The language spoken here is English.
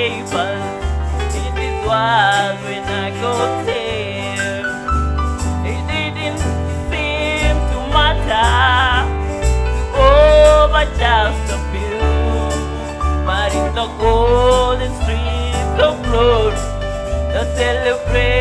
papers It is wild when I go there. It didn't seem to matter. Oh, Over just a few. But it's the golden streets of glory that celebrate.